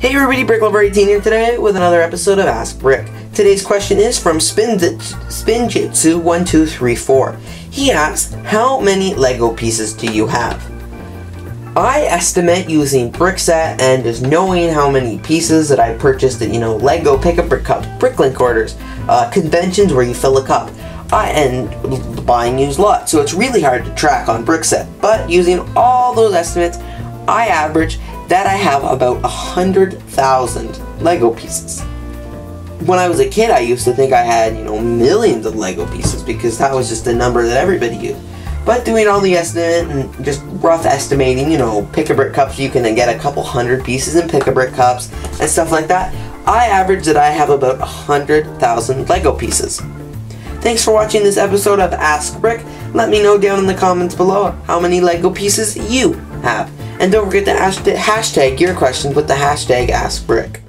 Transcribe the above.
Hey everybody, Brick Lover 18 here today with another episode of Ask Brick. Today's question is from Spinjitsu1234. He asks, how many Lego pieces do you have? I estimate using Brickset and just knowing how many pieces that I purchased at, you know, Lego Pick-a-Brick Cups, Bricklink orders, uh, conventions where you fill a cup, I, and buying used lots. So it's really hard to track on Brickset. But using all those estimates, I average that I have about a hundred thousand Lego pieces. When I was a kid, I used to think I had, you know, millions of Lego pieces because that was just a number that everybody used. But doing all the estimate and just rough estimating, you know, pick-a-brick cups, you can get a couple hundred pieces in pick-a-brick cups and stuff like that. I average that I have about a hundred thousand Lego pieces. Thanks for watching this episode of Ask Brick. Let me know down in the comments below how many Lego pieces you have. And don't forget to hashtag your questions with the hashtag AskBrick.